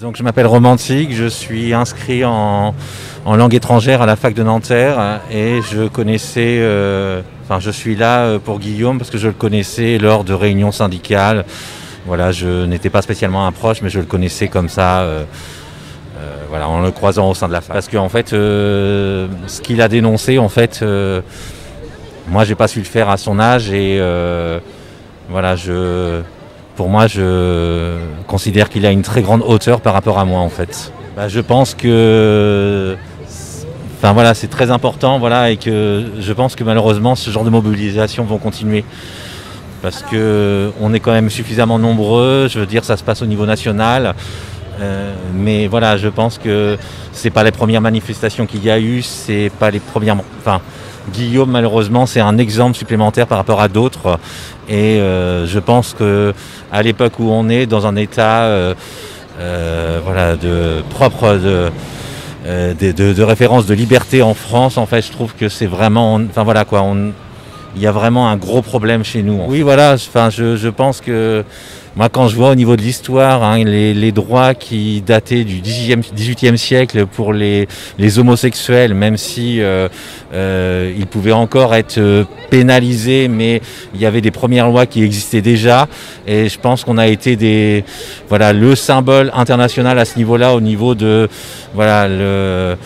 Donc je m'appelle Romantique, je suis inscrit en, langue étrangère à la fac de Nanterre et je connaissais, euh, enfin je suis là euh, pour Guillaume parce que je le connaissais lors de réunions syndicales. Voilà, je n'étais pas spécialement un proche, mais je le connaissais comme ça, euh, voilà, en le croisant au sein de la fac. Parce qu'en fait, ce qu'il a dénoncé, en fait, moi j'ai pas su le faire à son âge et voilà, je pour moi, je considère qu'il a une très grande hauteur par rapport à moi, en fait. Bah, je pense que, enfin voilà, c'est très important, voilà, et que je pense que malheureusement, ce genre de mobilisation vont continuer parce que on est quand même suffisamment nombreux. Je veux dire, ça se passe au niveau national. Euh, mais voilà, je pense que c'est pas les premières manifestations qu'il y a eu, c'est pas les premières. Enfin, Guillaume, malheureusement, c'est un exemple supplémentaire par rapport à d'autres. Et euh, je pense que à l'époque où on est, dans un état euh, euh, voilà, de propre de, de, référence de liberté en France, en fait, je trouve que c'est vraiment, enfin voilà quoi, il y a vraiment un gros problème chez nous. Oui, voilà, enfin, je pense que moi, quand je vois au niveau de l'histoire hein, les, droits qui dataient du 18e siècle pour les, homosexuels, même si euh, euh, ils pouvaient encore être euh, pénalisés, mais il y avait des premières lois qui existaient déjà. Et je pense qu'on a été des, voilà, le symbole international à ce niveau-là, au niveau de voilà, le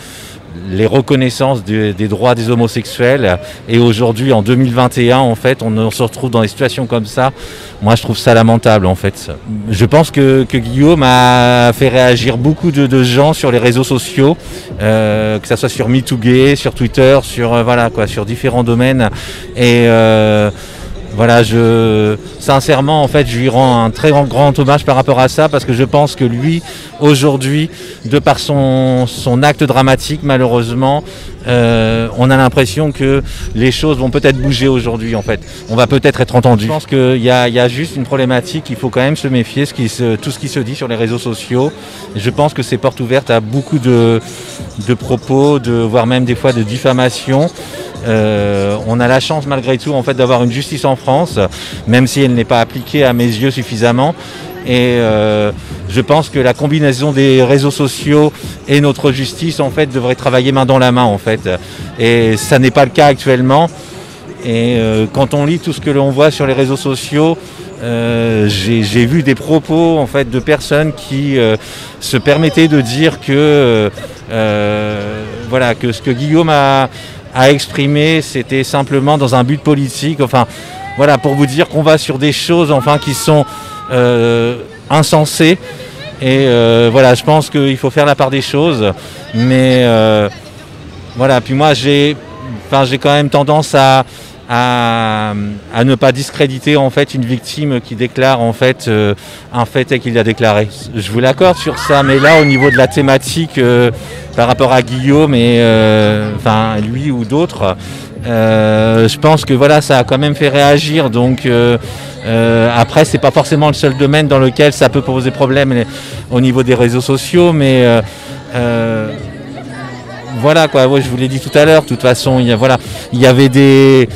les reconnaissances des, droits des homosexuels. Et aujourd'hui, en 2021, en fait, on, se retrouve dans des situations comme ça. Moi, je trouve ça lamentable, en fait. Je pense que, Guillaume a fait réagir beaucoup de, gens sur les réseaux sociaux, euh, que ce soit sur MeTooGay, sur Twitter, sur, euh, voilà, quoi, sur différents domaines. Et euh, voilà, je sincèrement en fait je lui rends un très grand, grand hommage par rapport à ça parce que je pense que lui aujourd'hui, de par son, son acte dramatique malheureusement, euh, on a l'impression que les choses vont peut-être bouger aujourd'hui en fait. On va peut-être être entendu. Je pense qu'il y, y a, juste une problématique, il faut quand même se méfier ce qui se, tout ce qui se dit sur les réseaux sociaux. Je pense que c'est porte ouverte à beaucoup de, de propos, de, voire même des fois de diffamation. Euh, on a la chance malgré tout en fait d'avoir une justice en France, même si elle n'est pas appliquée à mes yeux suffisamment. Et euh, je pense que la combinaison des réseaux sociaux et notre justice en fait devrait travailler main dans la main en fait. Et ça n'est pas le cas actuellement. Et euh, quand on lit tout ce que l'on voit sur les réseaux sociaux, j'ai vu des propos en fait de personnes qui se permettaient de dire que voilà que ce que Guillaume a, à exprimer, c'était simplement dans un but politique. Enfin, voilà, pour vous dire qu'on va sur des choses enfin, qui sont euh, insensées. Et euh, voilà, je pense qu'il faut faire la part des choses. Mais euh, voilà, puis moi j'ai enfin, j'ai quand même tendance à, à, ne pas discréditer en fait une victime qui déclare en fait euh, un fait et qu'il a déclaré. Je vous l'accorde sur ça, mais là au niveau de la thématique euh, par rapport à Guillaume et euh, enfin lui ou d'autres, je pense que voilà ça a quand même fait réagir. Donc après c'est pas forcément le seul domaine dans lequel ça peut poser problème au niveau des réseaux sociaux, mais voilà quoi, je vous l'ai dit tout à l'heure, de toute façon, il y, avait des,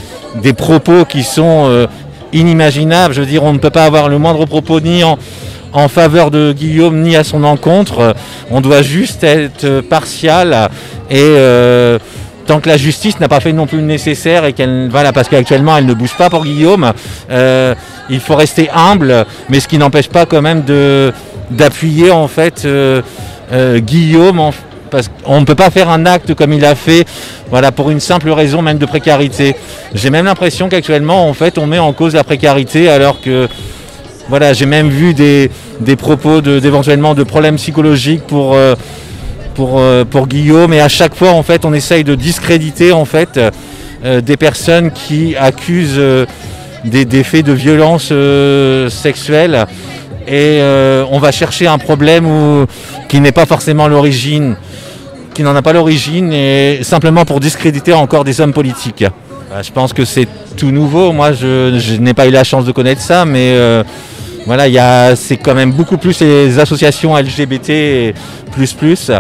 propos qui sont euh, inimaginables. Je veux dire, on ne peut pas avoir le moindre propos ni en, faveur de Guillaume ni à son encontre. On doit juste être partial et euh, tant que la justice n'a pas fait non plus le nécessaire et qu'elle voilà parce qu'actuellement elle ne bouge pas pour Guillaume, euh, il faut rester humble, mais ce qui n'empêche pas quand même d'appuyer en fait Guillaume parce qu'on ne peut pas faire un acte comme il a fait, voilà, pour une simple raison même de précarité. J'ai même l'impression qu'actuellement, en fait, on met en cause la précarité alors que, voilà, j'ai même vu des, propos d'éventuellement de, problèmes psychologiques pour, euh, euh, pour Guillaume, et à chaque fois, en fait, on essaye de discréditer, en fait, euh, des personnes qui accusent des, faits de violence sexuelle. Et on va chercher un problème qui n'est pas forcément l'origine qui n'en a pas l'origine et simplement pour discréditer encore des hommes politiques. Bah, je pense que c'est tout nouveau. Moi, je, n'ai pas eu la chance de connaître ça, mais euh, voilà, c'est quand même beaucoup plus les associations LGBT plus plus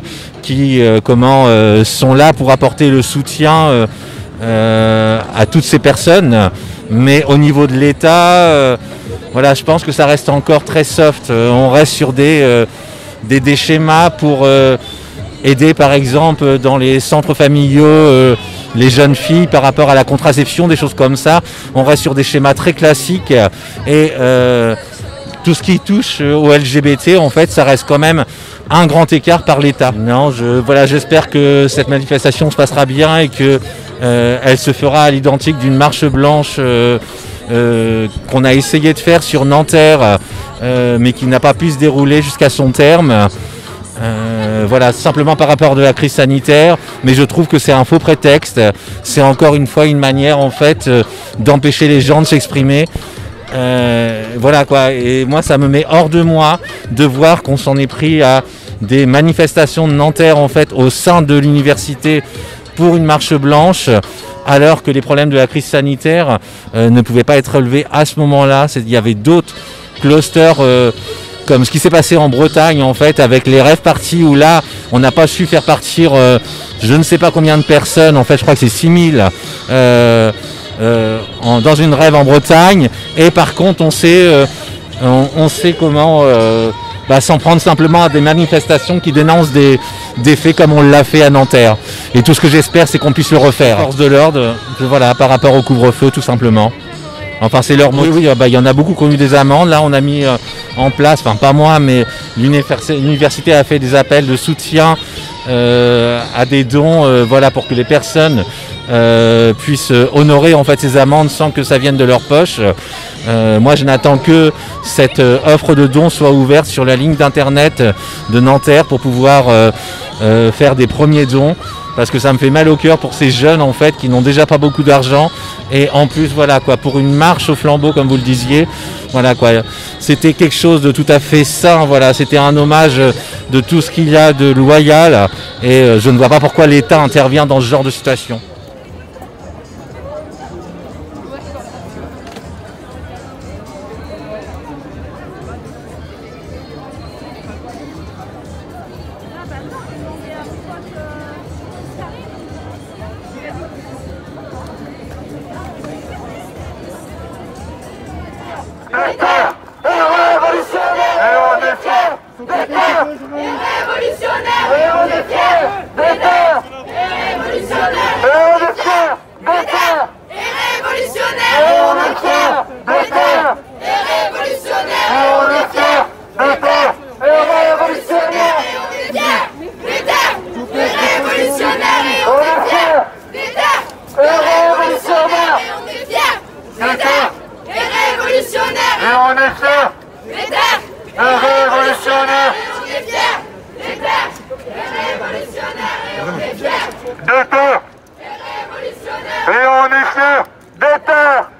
qui euh, comment euh, sont là pour apporter le soutien à toutes ces personnes. Mais au niveau de l'État, voilà, je pense que ça reste encore très soft. on reste sur des des, schémas pour aider par exemple dans les centres familiaux les jeunes filles par rapport à la contraception, des choses comme ça. On reste sur des schémas très classiques et tout ce qui touche au LGBT, en fait, ça reste quand même un grand écart par l'État. Non, je, voilà, j'espère que cette manifestation se passera bien et que euh, elle se fera à l'identique d'une marche blanche euh, euh, qu'on a essayé de faire sur Nanterre, mais qui n'a pas pu se dérouler jusqu'à son terme. Voilà, simplement par rapport de la crise sanitaire, mais je trouve que c'est un faux prétexte. C'est encore une fois une manière en fait d'empêcher les gens de s'exprimer euh, voilà quoi. Et moi, ça me met hors de moi de voir qu'on s'en est pris à des manifestations de Nanterre en fait au sein de l'université pour une marche blanche, alors que les problèmes de la crise sanitaire euh, ne pouvaient pas être relevés à ce moment-là. Il y avait d'autres clusters. Euh, comme ce qui s'est passé en Bretagne en fait avec les rêves partis où là on n'a pas su faire partir je ne sais pas combien de personnes en fait je crois que c'est 6000 euh, dans une rêve en Bretagne. Et par contre, on sait, euh, on, sait comment euh, bah, s'en prendre simplement à des manifestations qui dénoncent des, faits comme on l'a fait à Nanterre. Et tout ce que j'espère, c'est qu'on puisse le refaire. Force de l'ordre, voilà, par rapport au couvre-feu, tout simplement. Enfin, c'est leur mot. Oui, bah, il y en a beaucoup qui ont eu des amendes. Là, on a mis en place, enfin pas moi, mais l'université a fait des appels de soutien à des dons, voilà, pour que les personnes euh, puissent honorer en fait ces amendes sans que ça vienne de leur poche. Euh, moi, je n'attends que cette euh, offre de dons soit ouverte sur la ligne d'internet de Nanterre pour pouvoir faire des premiers dons parce que ça me fait mal au cœur pour ces jeunes en fait qui n'ont déjà pas beaucoup d'argent. Et en plus voilà quoi pour une marche au flambeau comme vous le disiez voilà quoi. C'était quelque chose de tout à fait sain voilà. C'était un hommage de tout ce qu'il y a de loyal. Et je ne vois pas pourquoi l'État intervient dans ce genre de situation. Hey, agresseurs, déteurs,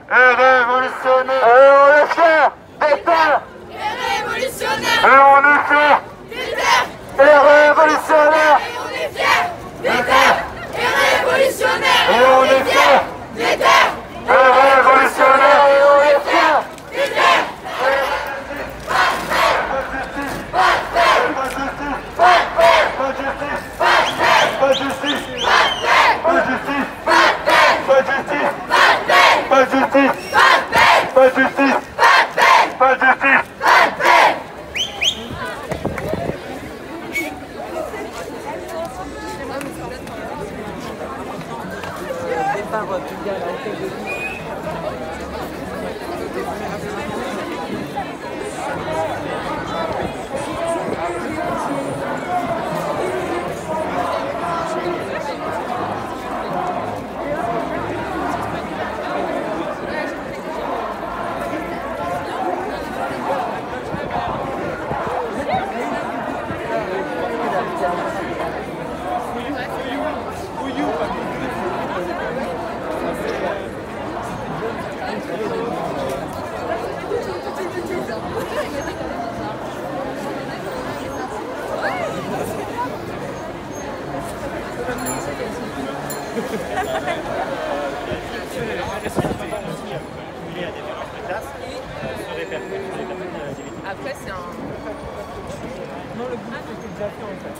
Après, c'est un. Non, le boulot, c'était déjà fait en fait.